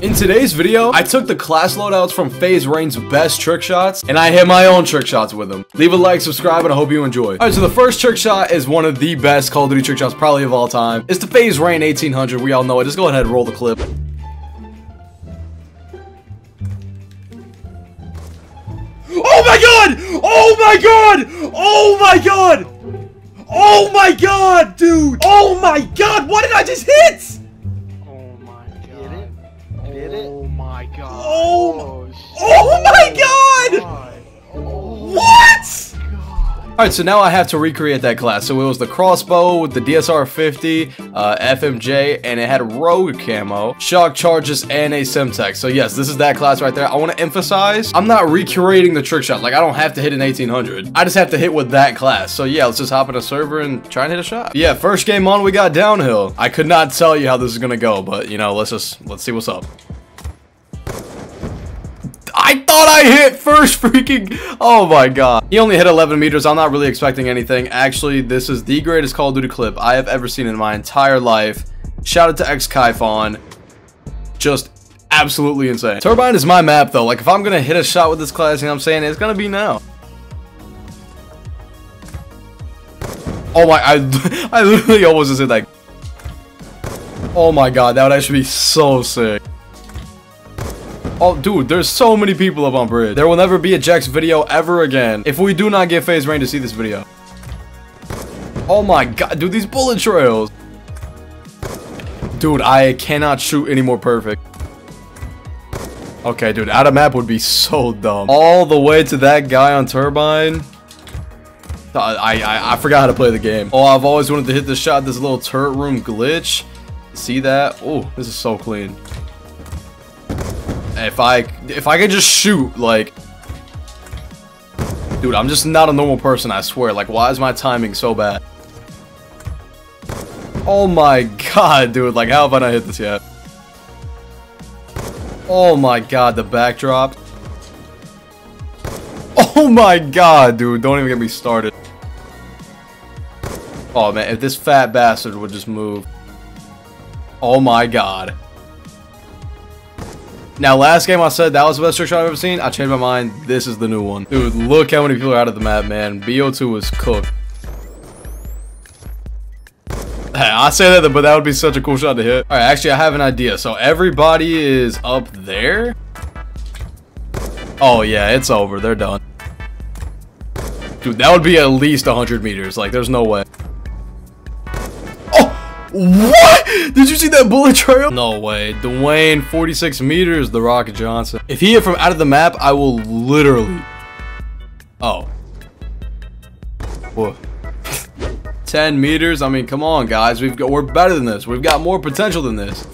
In today's video, I took the class loadouts from FaZe Rain's best trick shots, and I hit my own trick shots with them. Leave a like, subscribe, and I hope you enjoy. Alright, so the first trick shot is one of the best Call of Duty trick shots probably of all time. It's the FaZe Rain 1800, we all know it. Just go ahead and roll the clip. Oh my god! Oh my god! Oh my god! Oh my god, dude! Oh my god, what did I just hit? Oh, my god! What? Alright, so now I have to recreate that class. So it was the crossbow with the DSR 50, uh, FMJ, and it had rogue camo, shock charges, and a Semtex. So yes, this is that class right there. I want to emphasize, I'm not recreating the trick shot. Like, I don't have to hit an 1800. I just have to hit with that class. So yeah, let's just hop in a server and try and hit a shot. Yeah, first game on, we got downhill. I could not tell you how this is gonna go, but you know, let's just, let's see what's up. I thought I hit first freaking. Oh my god. He only hit 11 meters. I'm not really expecting anything. Actually, this is the greatest Call of Duty clip I have ever seen in my entire life. Shout out to X Kaifon. Just absolutely insane. Turbine is my map though. Like if I'm gonna hit a shot with this class, you know what I'm saying? It's gonna be now. Oh my, I, I literally almost just hit that. Oh my god, that would actually be so sick. Oh, dude, there's so many people up on bridge. There will never be a Jax video ever again if we do not get FaZe Rain to see this video. Oh my god, dude, these bullet trails. Dude, I cannot shoot any more perfect. Okay, dude, out of map would be so dumb. All the way to that guy on Turbine. Uh, I, I, I forgot how to play the game. Oh, I've always wanted to hit this shot, this little turret room glitch. See that? Oh, this is so clean. If I if I could just shoot like Dude, I'm just not a normal person, I swear. Like why is my timing so bad? Oh my god, dude. Like how have I not hit this yet? Oh my god, the backdrop. Oh my god, dude. Don't even get me started. Oh man, if this fat bastard would just move. Oh my god. Now, last game I said that was the best trick shot I've ever seen. I changed my mind. This is the new one. Dude, look how many people are out of the map, man. BO2 was cooked. Hey, I say that, but that would be such a cool shot to hit. All right, actually, I have an idea. So everybody is up there. Oh, yeah, it's over. They're done. Dude, that would be at least 100 meters. Like, there's no way. What? Did you see that bullet trail? No way. Dwayne, 46 meters, The Rock Johnson. If he hit from out of the map, I will literally... Oh. Whoa. 10 meters? I mean, come on, guys. We've got, we're better than this. We've got more potential than this.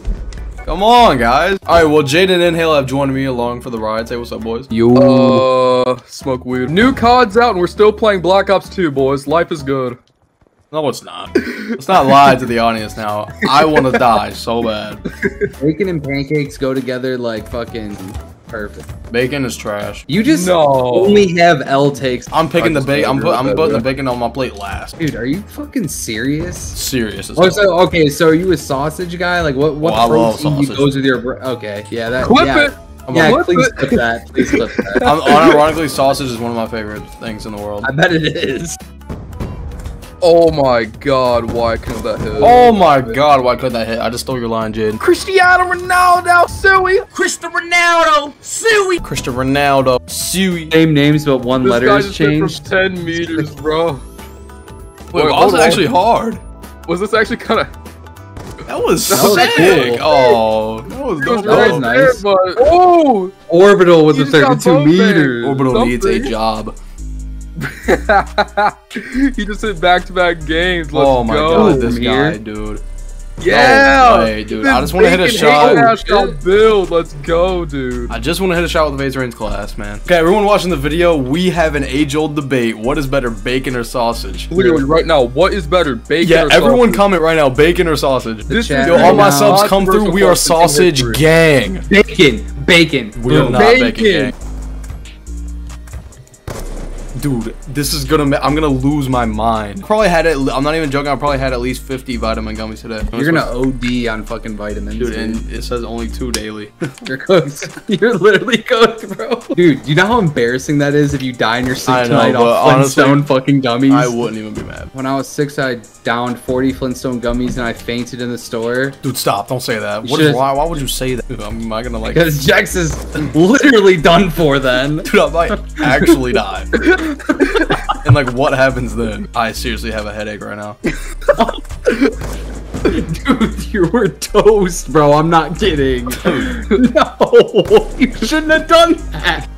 Come on, guys. All right, well, Jade and Inhale have joined me along for the ride. Say what's up, boys. Yo. Uh, smoke weed. New COD's out and we're still playing Black Ops 2, boys. Life is good. No, it's not. Let's not lie to the audience now. I want to die so bad. Bacon and pancakes go together like fucking perfect. Bacon is trash. You just No. only have L takes. I'm picking the bacon. I'm, put, I'm putting the bacon on my plate last. Dude, are you fucking serious? Serious as Oh, hell. so okay, so are you a sausage guy? Like, what what Oh, I love protein you goes with your? Br- okay, yeah, that. Clip yeah. it. I'm Yeah, a- please it. clip that. Please clip that. I'm, unironically, sausage is one of my favorite things in the world. I bet it is. Oh my god, why couldn't that hit? Oh my god, why couldn't that hit? I just stole your line, Jade. Cristiano Ronaldo, Suey. Cristiano Ronaldo, Suey. Cristiano Ronaldo, Suey. Same names, but one This letter guy is just hit changed. from 10 meters, bro. Wait, Wait, was hold it on. actually hard? Was this actually kind of... That was That was sick. cool. Oh, that was It was dope. right right nice. there, but... Oh! Orbital with You the just 32 meters. Orbital needs a Something. job. he just hit back-to-back games. Let's oh my go. god, this Amir. guy, dude. Yeah! way, dude. I just wanna hit a shot. hate Oh, build. Let's go, dude. I just want to hit a shot with the FaZe Rain's class, man. Okay, everyone watching the video, we have an age-old debate. What is better, bacon or sausage? Literally, right now, what is better, bacon Yeah, or everyone sausage? comment right now, bacon or sausage. This chat Yo, right all my subs come through. We are sausage gang. Bacon, bacon. We are not bacon, Bacon. gang. Dude, this is gonna. I'm gonna lose my mind. Probably had it. I'm not even joking. I probably had at least 50 vitamin gummies today. You're gonna OD on fucking vitamins, dude, dude. and it says only two daily. You're cooked. You're literally cooked, bro. Dude, you know how embarrassing that is if you die in your sleep I know, tonight but off honestly, Flintstone fucking gummies? I wouldn't even be mad. When I was six, I downed 40 Flintstone gummies and I fainted in the store Dude, stop! Don't say that. You What is why? Why would you say that? Dude, am I gonna like? because Jax is literally done for then. Dude, I might actually die. and like, what happens then? I seriously have a headache right now. Dude, you were toast, bro. I'm not kidding. no, you shouldn't have done that.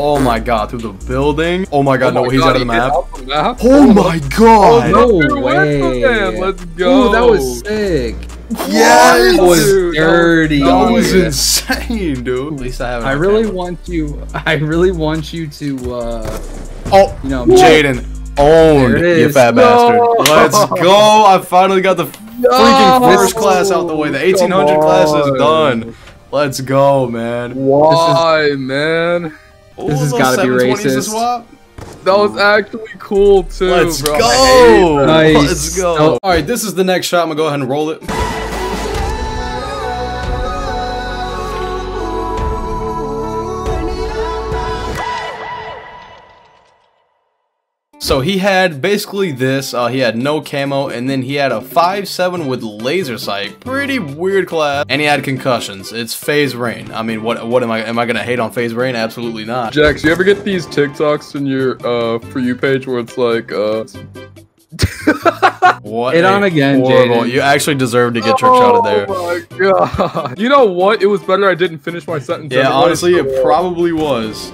Oh my god, through the building. Oh my god, Oh no, my he's out of the map. off the map? Oh my god. Oh, no way. Let's go. Ooh, that was sick. Yes! That was Dude, that was- dirty. That was insane, dude. At least I have. I really camera. want you. I really want you to. uh Oh, You know, Jaden, own There you fat No. bastard. Let's go. I finally got the freaking No. first class out the way. The 1800 Come class is done. Let's go, man. Why, man? Oh, has those gotta be racist. That was actually cool too. Let's bro. go. Nice. Let's go. Oh. All right, this is the next shot. I'm gonna go ahead and roll it. So he had basically this, uh, he had no camo, and then he had a 5-7 with laser sight. Pretty weird class. And he had concussions. It's FaZe Rain. I mean, what what am I, am I gonna hate on FaZe Rain? Absolutely not. Jax, you ever get these TikToks in your uh for you page where it's like uh What Hit on again, horrible- Jaden. You actually deserve to get trick shotted there. Oh my god. You know what? It was better I didn't finish my sentence. Yeah, honestly, it probably was.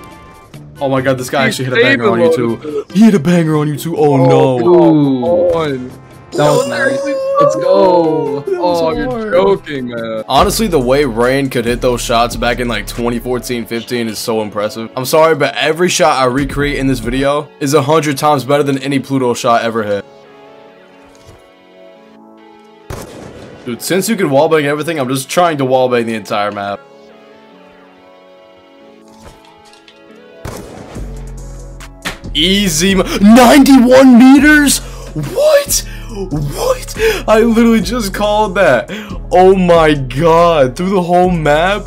Oh my god, this guy He actually hit a banger on you too. He hit a banger on you too. Oh no. Ooh. Come on. That was nice. Let's go. Oh, you're joking, man. Honestly, the way Rain could hit those shots back in like 2014, 15 is so impressive. I'm sorry, but every shot I recreate in this video is a hundred times better than any Pluto shot ever hit. Dude, since you can wallbang everything, I'm just trying to wallbang the entire map. Easy. 91 meters? What? What? I literally just called that. Oh my god. Through the whole map?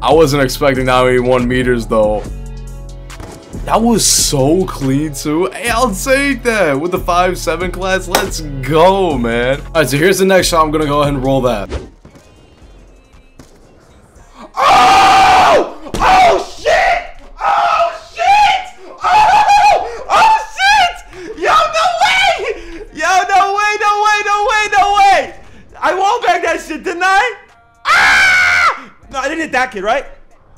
I wasn't expecting 91 meters though. That was so clean too. Hey, I'll take that with the 5-7 class. Let's go, man. Alright, so here's the next shot. I'm gonna go ahead and roll that. Oh! Oh shit! Oh shit! Oh! Oh shit! Yo, no way! Yo, no way, no way, no way, no way! I won't back that shit, didn't I? Ah! No, I didn't hit that kid, right?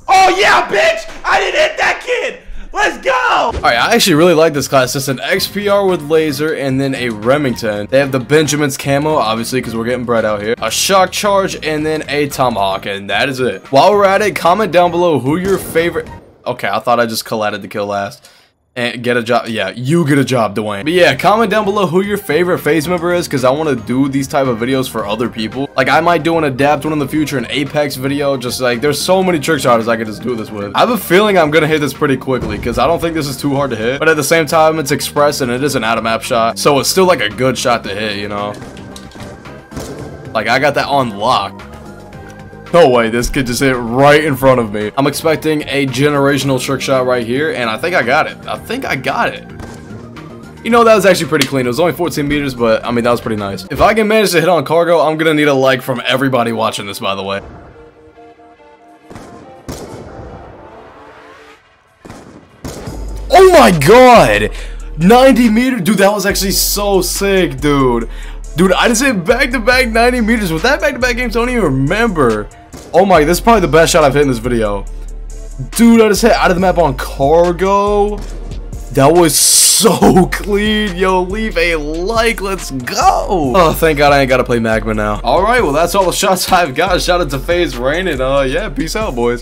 Oh yeah, bitch! I didn't hit that kid! Let's go! Alright, I actually really like this class. It's an XPR with laser and then a Remington. They have the Benjamin's camo, obviously, because we're getting bread out here. A shock charge and then a tomahawk, and that is it. While we're at it, comment down below who your favorite... Okay, I thought I just collided the kill last. And get a job. Yeah, you get a job, Dwayne. But yeah, comment down below who your favorite FaZe member is because I want to do these type of videos for other people. Like, I might do an Adapt one in the future, an Apex video. Just like, there's so many trick shots I could just do this with. I have a feeling I'm going to hit this pretty quickly because I don't think this is too hard to hit. But at the same time, it's express and it is an out-of-map shot. So it's still like a good shot to hit, you know? Like, I got that on lock. No way, this kid just hit right in front of me. I'm expecting a generational trick shot right here, and I think I got it. I think I got it. You know, that was actually pretty clean. It was only 14 meters, but I mean, that was pretty nice. If I can manage to hit on cargo, I'm gonna need a like from everybody watching this, by the way. Oh my god! 90 meters? Dude, that was actually so sick, dude. Dude, I just hit back-to-back 90 meters. With that back-to-back games, I don't even remember. Oh my, this is probably the best shot I've hit in this video. Dude, I just hit out of the map on cargo. That was so clean. Yo, leave a like. Let's go. Oh, thank God I ain't got to play Magma now. All right, well, that's all the shots I've got. Shout out to FaZe Rain, and uh, yeah, peace out, boys.